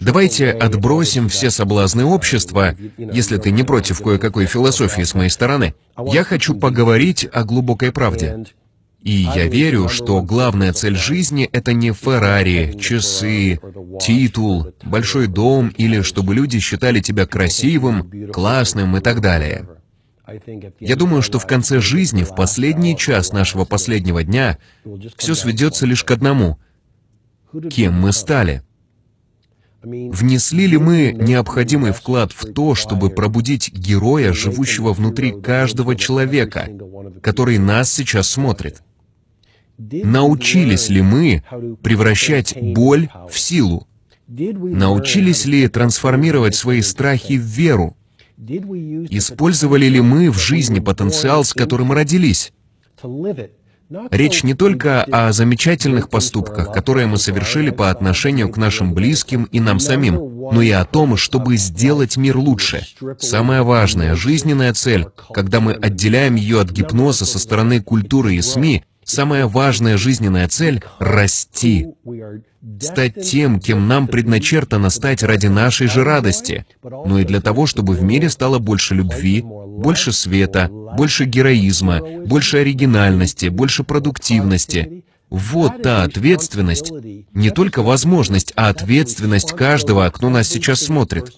Давайте отбросим все соблазны общества, если ты не против кое-какой философии с моей стороны. Я хочу поговорить о глубокой правде. И я верю, что главная цель жизни — это не Феррари, часы, титул, большой дом или чтобы люди считали тебя красивым, классным и так далее. Я думаю, что в конце жизни, в последний час нашего последнего дня, все сведется лишь к одному — кем мы стали. Внесли ли мы необходимый вклад в то, чтобы пробудить героя, живущего внутри каждого человека, который нас сейчас смотрит? Научились ли мы превращать боль в силу? Научились ли трансформировать свои страхи в веру? Использовали ли мы в жизни потенциал, с которым родились? Речь не только о замечательных поступках, которые мы совершили по отношению к нашим близким и нам самим, но и о том, чтобы сделать мир лучше. Самая важная жизненная цель, когда мы отделяем ее от гипноза со стороны культуры и СМИ, Самая важная жизненная цель — расти. Стать тем, кем нам предначертано стать ради нашей же радости, но и для того, чтобы в мире стало больше любви, больше света, больше героизма, больше оригинальности, больше продуктивности, вот та ответственность, не только возможность, а ответственность каждого, кто нас сейчас смотрит.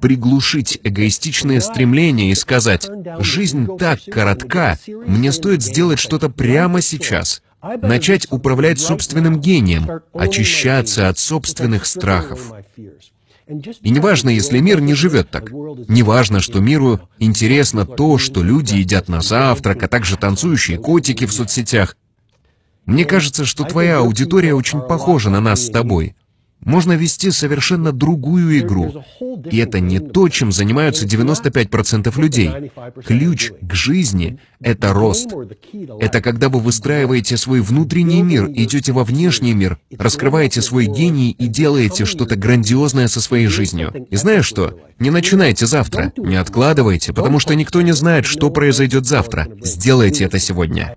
Приглушить эгоистичные стремления и сказать, «Жизнь так коротка, мне стоит сделать что-то прямо сейчас». Начать управлять собственным гением, очищаться от собственных страхов. И неважно, если мир не живет так. Неважно, что миру интересно то, что люди едят на завтрак, а также танцующие котики в соцсетях. Мне кажется, что твоя аудитория очень похожа на нас с тобой. Можно вести совершенно другую игру. И это не то, чем занимаются 95% людей. Ключ к жизни — это рост. Это когда вы выстраиваете свой внутренний мир, идете во внешний мир, раскрываете свой гений и делаете что-то грандиозное со своей жизнью. И знаешь что? Не начинайте завтра, не откладывайте, потому что никто не знает, что произойдет завтра. Сделайте это сегодня.